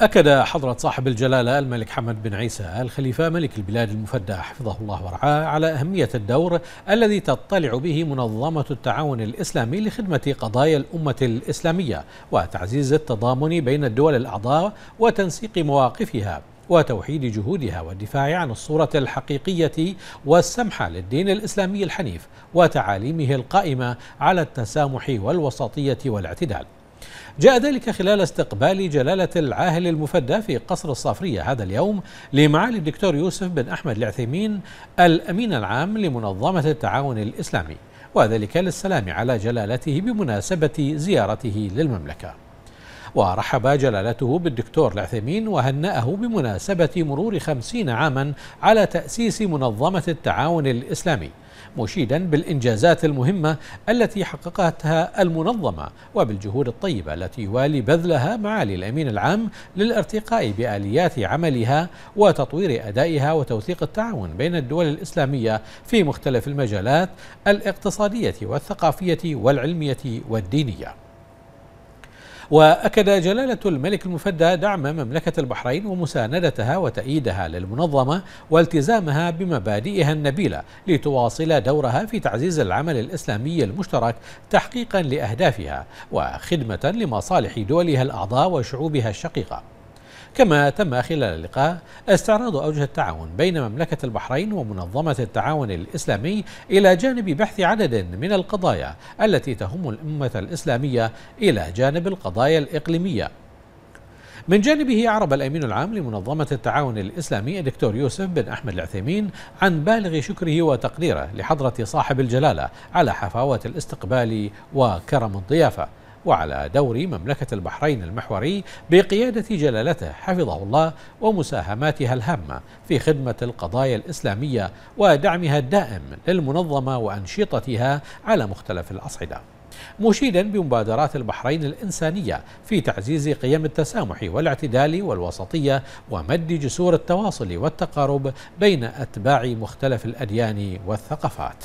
أكد حضرة صاحب الجلالة الملك حمد بن عيسى الخليفة ملك البلاد المفدى حفظه الله ورعاه على أهمية الدور الذي تطلع به منظمة التعاون الإسلامي لخدمة قضايا الأمة الإسلامية وتعزيز التضامن بين الدول الأعضاء وتنسيق مواقفها وتوحيد جهودها والدفاع عن الصورة الحقيقية والسمحة للدين الإسلامي الحنيف وتعاليمه القائمة على التسامح والوسطية والاعتدال. جاء ذلك خلال استقبال جلالة العاهل المفدى في قصر الصافرية هذا اليوم لمعالي الدكتور يوسف بن أحمد العثيمين الأمين العام لمنظمة التعاون الإسلامي وذلك للسلام على جلالته بمناسبة زيارته للمملكة. ورحب جلالته بالدكتور العثيمين وهنأه بمناسبة مرور خمسين عاما على تأسيس منظمة التعاون الإسلامي مشيدا بالإنجازات المهمة التي حققتها المنظمة وبالجهود الطيبة التي يوالي بذلها معالي الأمين العام للارتقاء بآليات عملها وتطوير أدائها وتوثيق التعاون بين الدول الإسلامية في مختلف المجالات الاقتصادية والثقافية والعلمية والدينية. وأكد جلالة الملك المفدى دعم مملكة البحرين ومساندتها وتأييدها للمنظمة والتزامها بمبادئها النبيلة لتواصل دورها في تعزيز العمل الإسلامي المشترك تحقيقا لأهدافها وخدمة لمصالح دولها الأعضاء وشعوبها الشقيقة. كما تم خلال اللقاء استعراض أوجه التعاون بين مملكة البحرين ومنظمة التعاون الإسلامي إلى جانب بحث عدد من القضايا التي تهم الأمة الإسلامية إلى جانب القضايا الإقليمية. من جانبه أعرب الأمين العام لمنظمة التعاون الإسلامي الدكتور يوسف بن أحمد العثيمين عن بالغ شكره وتقديره لحضرة صاحب الجلالة على حفاوة الاستقبال وكرم الضيافة. وعلى دور مملكة البحرين المحوري بقيادة جلالته حفظه الله ومساهماتها الهامة في خدمة القضايا الإسلامية ودعمها الدائم للمنظمة وأنشطتها على مختلف الأصعدة. مشيدا بمبادرات البحرين الإنسانية في تعزيز قيم التسامح والاعتدال والوسطية ومد جسور التواصل والتقارب بين أتباع مختلف الأديان والثقافات.